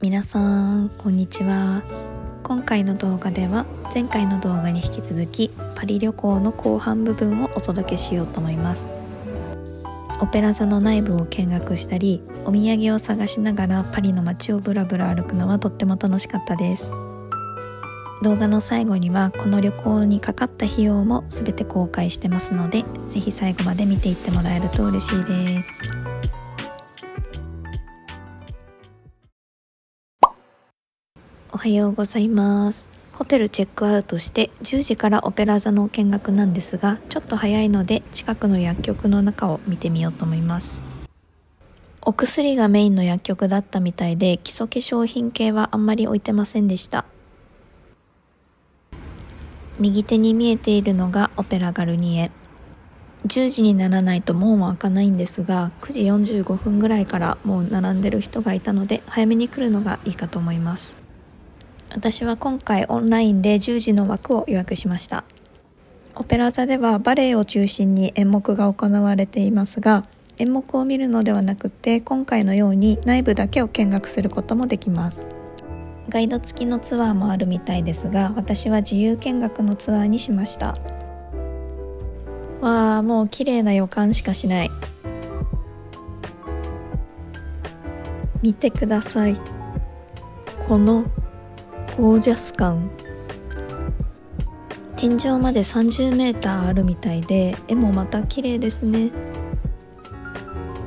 皆さんこんにちは。今回の動画では前回の動画に引き続きパリ旅行の後半部分をお届けしようと思います。オペラ座の内部を見学したりお土産を探しながらパリの街をブラブラ歩くのはとっても楽しかったです。動画の最後にはこの旅行にかかった費用も全て公開してますので是非最後まで見ていってもらえると嬉しいです。おはようございます。ホテルチェックアウトして10時からオペラ座の見学なんですがちょっと早いので近くの薬局の中を見てみようと思います。お薬がメインの薬局だったみたいで基礎化粧品系はあんまり置いてませんでした。右手に見えているのがオペラガルニエ。10時にならないと門は開かないんですが9時45分ぐらいからもう並んでる人がいたので早めに来るのがいいかと思います。私は今回オンラインで10時の枠を予約しました。オペラ座ではバレエを中心に演目が行われていますが演目を見るのではなくて今回のように内部だけを見学することもできます。ガイド付きのツアーもあるみたいですが私は自由見学のツアーにしました。わあもう綺麗な予感しかしない。見てください。このゴージャス感。天井まで30メーターあるみたいで絵もまた綺麗ですね。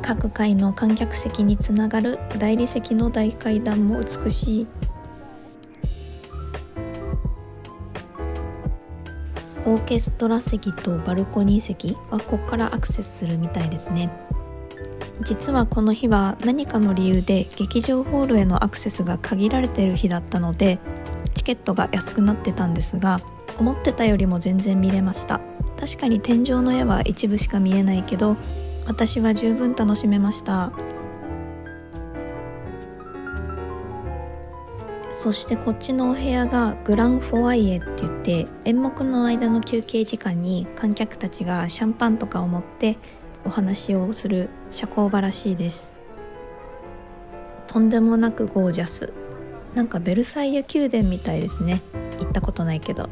各階の観客席につながる大理石の大階段も美しい。オーケストラ席とバルコニー席はここからアクセスするみたいですね。実はこの日は何かの理由で劇場ホールへのアクセスが限られている日だったのでチケットが安くなってたんですが思ってたよりも全然見れました。確かに天井の絵は一部しか見えないけど私は十分楽しめました。そしてこっちのお部屋がグランフォワイエって言って演目の間の休憩時間に観客たちがシャンパンとかを持ってお話をする社交場らしいです。とんでもなくゴージャス。なんかベルサイユ宮殿みたいですね。行ったことないけど。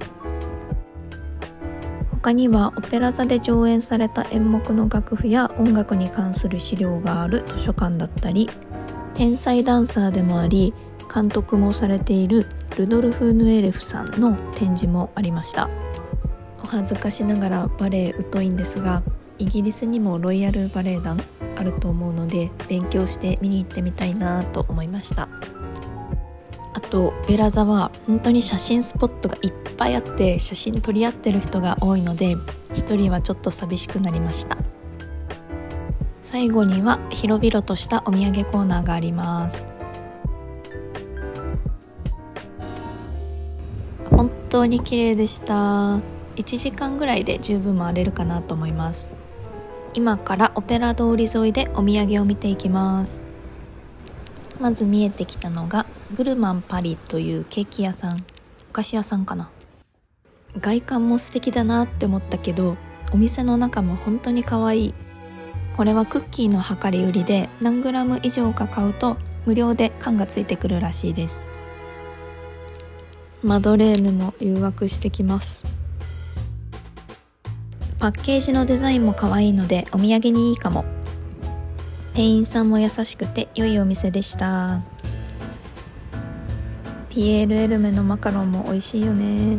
他にはオペラ座で上演された演目の楽譜や音楽に関する資料がある図書館だったり天才ダンサーでもあり監督もされているルドルフ・ヌエレフさんの展示もありました。お恥ずかしながらバレエ疎いんですがイギリスにもロイヤルバレエ団あると思うので勉強して見に行ってみたいなと思いました。あとベラ座は本当に写真スポットがいっぱいあって写真撮り合ってる人が多いので一人はちょっと寂しくなりました。最後には広々としたお土産コーナーがあります。本当に綺麗でした。1時間ぐらいで十分回れるかなと思います。今からオペラ通り沿いでお土産を見ていきます。まず見えてきたのがグルマンパリというケーキ屋さんお菓子屋さんかな。外観も素敵だなって思ったけどお店の中も本当に可愛い。これはクッキーの量り売りで何グラム以上か買うと無料で缶がついてくるらしいです。マドレーヌも誘惑してきます。パッケージのデザインも可愛いのでお土産にいいかも。店員さんも優しくて良いお店でした。ピエール・エルメのマカロンも美味しいよね。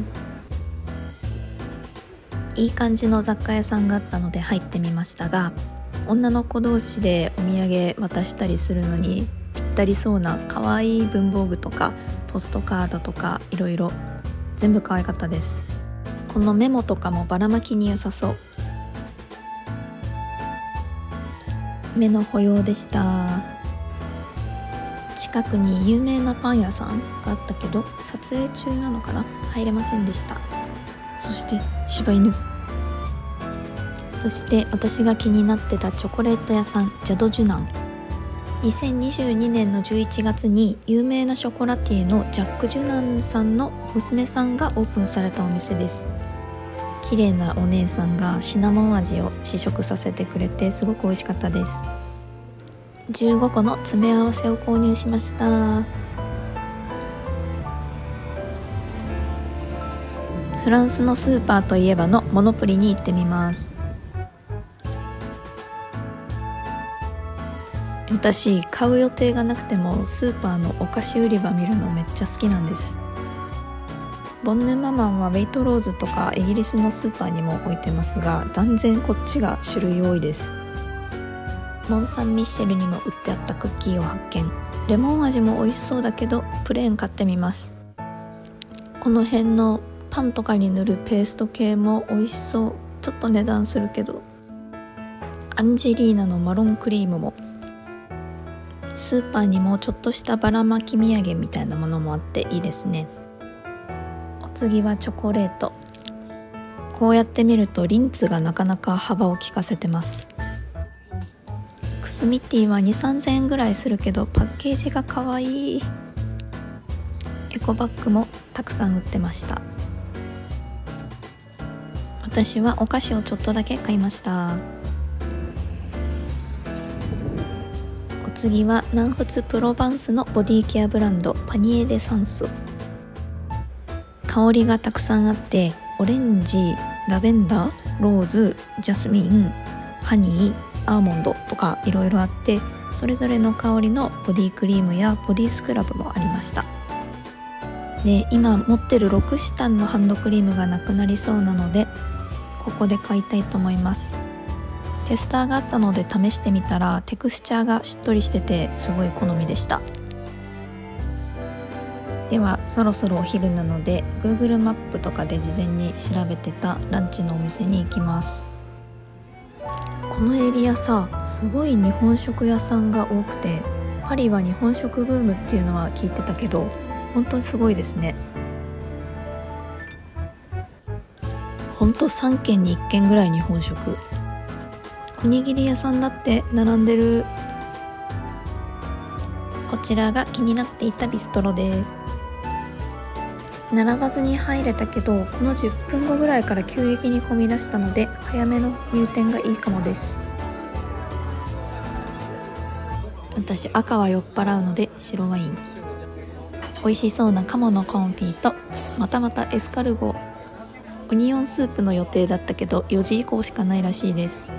いい感じの雑貨屋さんがあったので入ってみましたが女の子同士でお土産渡したりするのにぴったりそうな可愛い文房具とかポストカードとかいろいろ全部可愛かったです。このメモとかもばらまきに良さそう。目の保養でした。近くに有名なパン屋さんがあったけど撮影中なのかな？入れませんでした。そして柴犬。そして私が気になってたチョコレート屋さんジャドジュナン。2022年の11月に有名なショコラティエのジャック・ジュナンさんの娘さんがオープンされたお店です。綺麗なお姉さんがシナモン味を試食させてくれてすごく美味しかったです。15個の詰め合わせを購入しました。フランスのスーパーといえばのモノプリに行ってみます。私買う予定がなくてもスーパーのお菓子売り場見るのめっちゃ好きなんです。ボンヌママンはウェイトローズとかイギリスのスーパーにも置いてますが断然こっちが種類多いです。モン・サン・ミッシェルにも売ってあったクッキーを発見。レモン味も美味しそうだけどプレーン買ってみます。この辺のパンとかに塗るペースト系も美味しそう。ちょっと値段するけど。アンジェリーナのマロンクリームも。スーパーにもちょっとしたばらまき土産みたいなものもあっていいですね。お次はチョコレート。こうやって見るとリンツがなかなか幅を利かせてます。クスミティは2 3 0 0 0円ぐらいするけどパッケージがかわいいエコバッグもたくさん売ってました。私はお菓子をちょっとだけ買いました。お次は南仏プロバンスのボディケアブランドパニエ・デ・サンス。香りがたくさんあってオレンジラベンダーローズジャスミンハニー。アーモンドとかいろいろあってそれぞれの香りのボディクリームやボディスクラブもありました。で今持ってる6シタンのハンドクリームがなくなりそうなのでここで買いたいと思います。テスターがあったので試してみたらテクスチャーがしっとりしててすごい好みでした。ではそろそろお昼なので Google マップとかで事前に調べてたランチのお店に行きます。このエリアさすごい日本食屋さんが多くてパリは日本食ブームっていうのは聞いてたけど本当にすごいですね。ほんと3軒に1軒ぐらい日本食。おにぎり屋さんだって並んでる。こちらが気になっていたビストロです。並ばずに入れたけどこの10分後ぐらいから急激に混み出したので早めの入店がいいかもです。私赤は酔っ払うので白ワイン。美味しそうな鴨のコンフィとまたまたエスカルゴ。オニオンスープの予定だったけど4時以降しかないらしいです。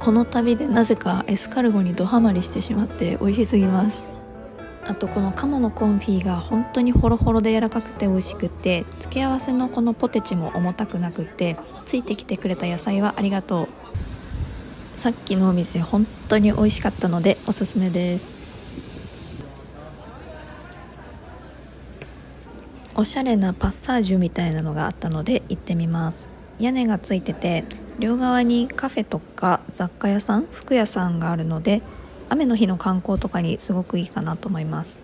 この旅でなぜかエスカルゴにドハマりしてしまって美味しすぎます。あとこの鴨のコンフィが本当にホロホロで柔らかくて美味しくて付け合わせのこのポテチも重たくなくてついてきてくれた野菜はありがとう。さっきのお店本当に美味しかったのでおすすめです。おしゃれなパッサージュみたいなのがあったので行ってみます。屋根がついてて両側にカフェとか雑貨屋さん服屋さんがあるので雨の日の観光とかにすごくいいかなと思います。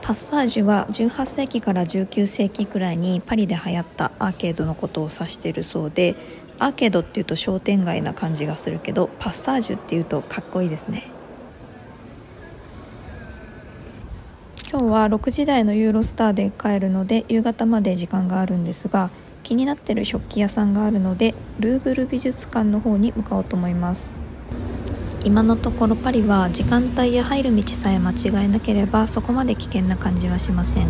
パッサージュは18世紀から19世紀くらいにパリで流行ったアーケードのことを指しているそうでアーケードっていうと商店街な感じがするけどパッサージュっていうとかっこいいですね。今日は6時台のユーロスターで帰るので夕方まで時間があるんですが気になってる食器屋さんがあるのでルーブル美術館の方に向かおうと思います。今のところパリは時間帯や入る道さえ間違えなければそこまで危険な感じはしません。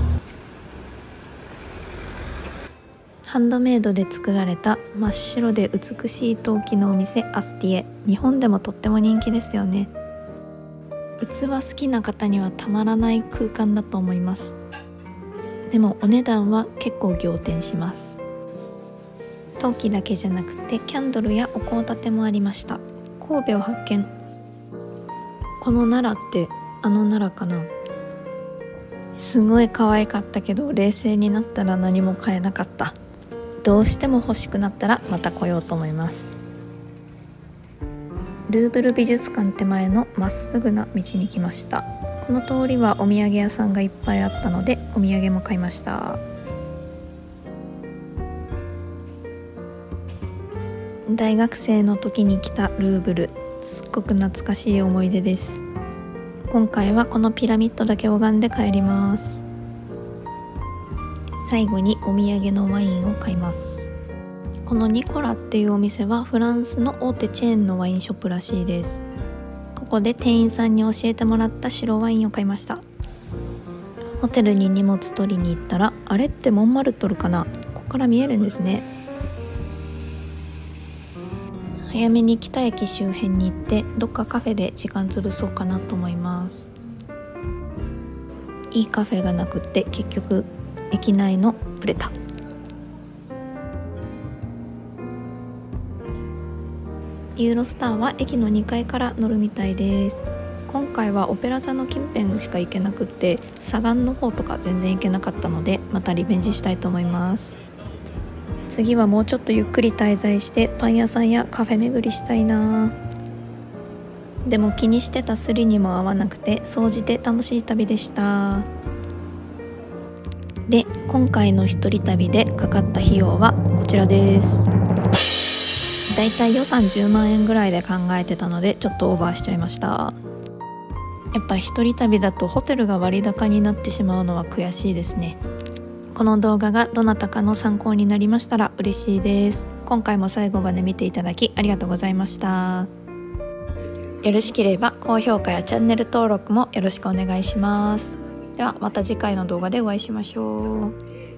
ハンドメイドで作られた真っ白で美しい陶器のお店アスティエ。日本でもとっても人気ですよね。器好きな方にはたまらない空間だと思います。でもお値段は結構仰天します。陶器だけじゃなくてキャンドルやお香立てもありました。神戸を発見。この奈良ってあの奈良かな？すごい可愛かったけど冷静になったら何も買えなかった。どうしても欲しくなったらまた来ようと思います。ルーブル美術館手前のまっすぐな道に来ました。この通りはお土産屋さんがいっぱいあったのでお土産も買いました。大学生の時に来たルーブル。すっごく懐かしい思い出です。今回はこのピラミッドだけ拝んで帰ります。最後にお土産のワインを買います。このニコラっていうお店はフランスの大手チェーンのワインショップらしいです。ここで店員さんに教えてもらった白ワインを買いました。ホテルに荷物取りに行ったらあれってモンマルトルかな？ここから見えるんですね。早めに北駅周辺に行ってどっかカフェで時間潰そうかなと思います。いいカフェがなくって結局駅内のプレタユーロスターは駅の2階から乗るみたいです。今回はオペラ座の近辺しか行けなくって左岸の方とか全然行けなかったのでまたリベンジしたいと思います。次はもうちょっとゆっくり滞在してパン屋さんやカフェ巡りしたいな。でも気にしてたスリにも合わなくて総じて楽しい旅でした。で今回の一人旅でかかった費用はこちらです。だいたい予算10万円ぐらいで考えてたのでちょっとオーバーしちゃいました。やっぱ一人旅だとホテルが割高になってしまうのは悔しいですね。この動画がどなたかの参考になりましたら嬉しいです。今回も最後まで見ていただきありがとうございました。よろしければ高評価やチャンネル登録もよろしくお願いします。ではまた次回の動画でお会いしましょう。